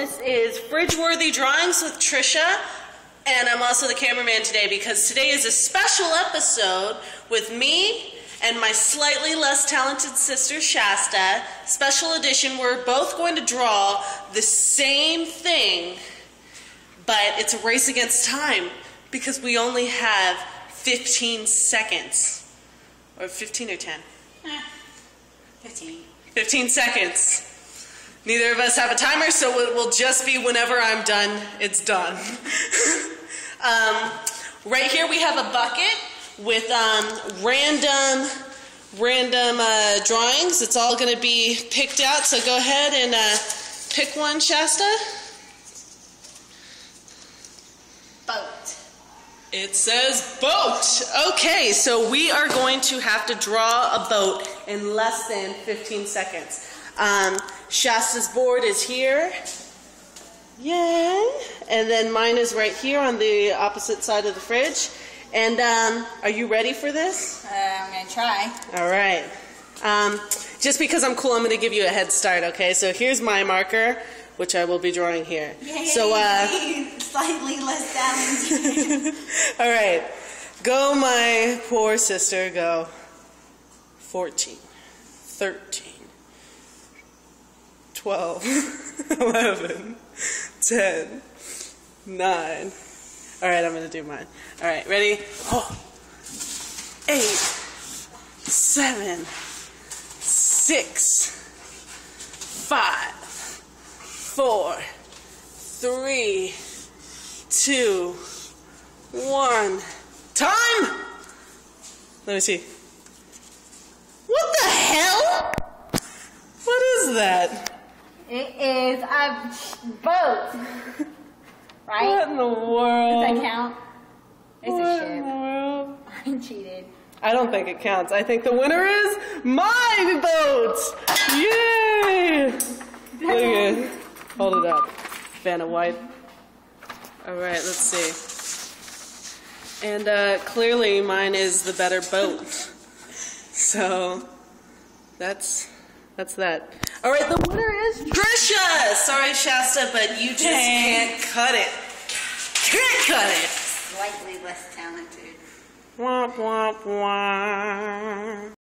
This is Fridge-Worthy Drawings with Trisha, and I'm also the cameraman today because today is a special episode with me and my slightly less talented sister Shasta. Special edition. We're both going to draw the same thing, but it's a race against time because we only have 15 seconds. Or 15 or 10? Eh, 15. 15 seconds. Neither of us have a timer, so it will just be whenever I'm done, it's done. um, right here we have a bucket with um, random random uh, drawings. It's all going to be picked out, so go ahead and uh, pick one, Shasta. Boat. It says boat. Okay, so we are going to have to draw a boat in less than 15 seconds. Um, Shasta's board is here. Yay. And then mine is right here on the opposite side of the fridge. And um, are you ready for this? Uh, I'm going to try. All right. Um, just because I'm cool, I'm going to give you a head start, okay? So here's my marker, which I will be drawing here. Yay. So, uh, Slightly less talented. all right. Go, my poor sister, go. 14, 13, 12, 11, 10, 9. All right, I'm going to do mine. All right, ready? Oh. 8, 7, 6, 5, 4, 3, 2, 1. Time! Let me see. What the hell? What is that? It is a boat. right? What in the world? Does that count? It's What a in the world? I cheated. I don't think it counts. I think the winner is my boat! Yay! Look at it. Hold it up. Vanna White. Alright, let's see. And uh, clearly mine is the better boat. So that's that's that. Alright, the winner is Trisha! Sorry, Shasta, but you just Dang. can't cut it. Can't cut it! Slightly less talented. Womp womp womp.